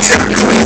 He's